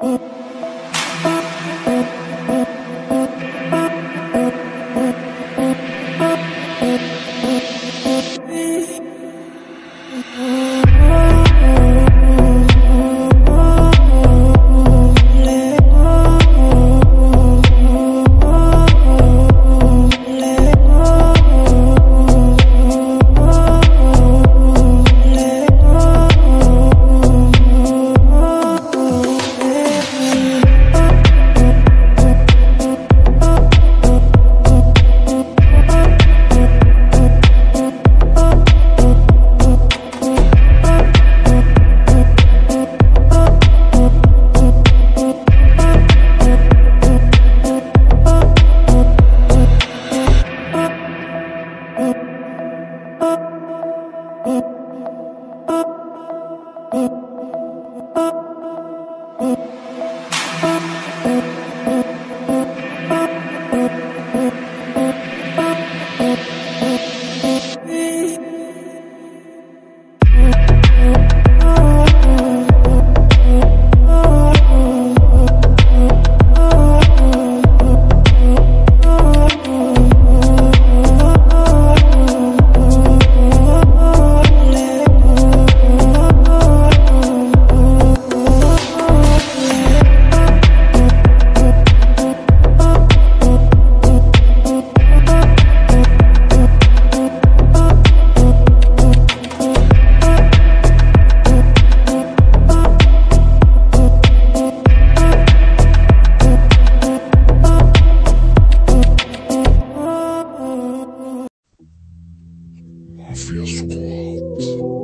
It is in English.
Mm-hmm. straight.